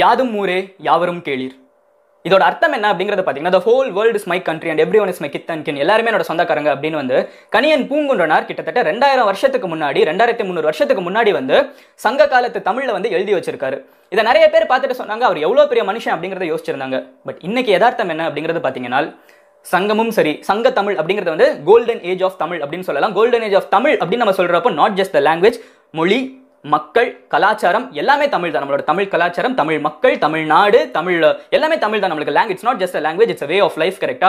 யாதும் ஊரே யாவரும் கேளீர். இதோட அர்த்தம் என்ன அப்படிங்கறத பாத்தீங்கன்னா whole world is my country and everyone is my kith and kin எல்லாருமே என்னோட சொந்தக்காரங்க அப்படின்னு வந்து கணியன் பூங்குன்றனார் கிட்டத்தட்ட ரெண்டாயிரம் வருஷத்துக்கு முன்னாடி ரெண்டாயிரத்தி முந்நூறு வருஷத்துக்கு முன்னாடி வந்து சங்க காலத்து தமிழ்ல வந்து எழுதி வச்சிருக்காரு. இதை நிறைய பேர் பார்த்துட்டு சொன்னாங்க அவர் எவ்வளோ பெரிய மனுஷன் அப்படிங்கறத யோசிச்சிருந்தாங்க. பட் இன்னைக்கு யதார்த்தம் என்ன அப்படிங்கறது பாத்தீங்கன்னா சங்கமும் சரி சங்க தமிழ் அப்படிங்கிறது வந்து கோல்டன் ஏஜ் ஆஃப் தமிழ் அப்படின்னு சொல்லலாம். கோல்டன் ஏஜ் ஆஃப் தமிழ் அப்படின்னு நம்ம சொல்றப்போ நாட் ஜஸ்ட் த லாங்குவேஜ் மொழி மக்கள் கலாச்சாரம் எல்லாமே தமிழ் தான். நம்மளோட தமிழ் கலாச்சாரம் தமிழ் மக்கள் தமிழ்நாடு தமிழ் எல்லாமே தமிழ் தான். நம்மளுக்கு language not just language it's way of life கரெக்டா